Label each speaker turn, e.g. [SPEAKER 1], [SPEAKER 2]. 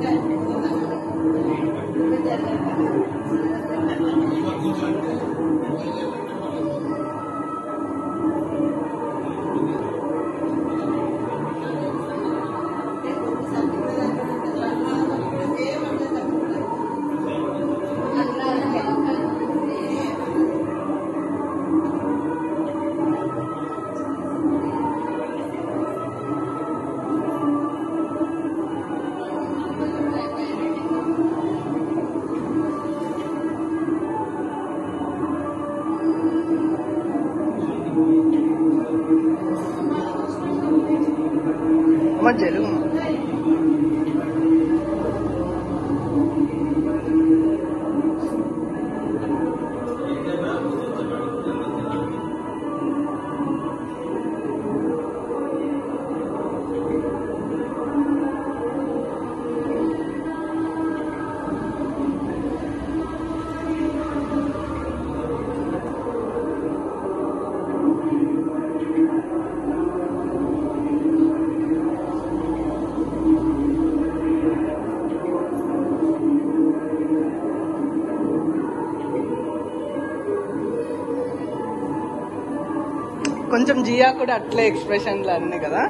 [SPEAKER 1] Thank you. 反正。కొంచెం జియా కూడా అట్లే ఎక్స్ప్రెషన్లు అన్ని కదా?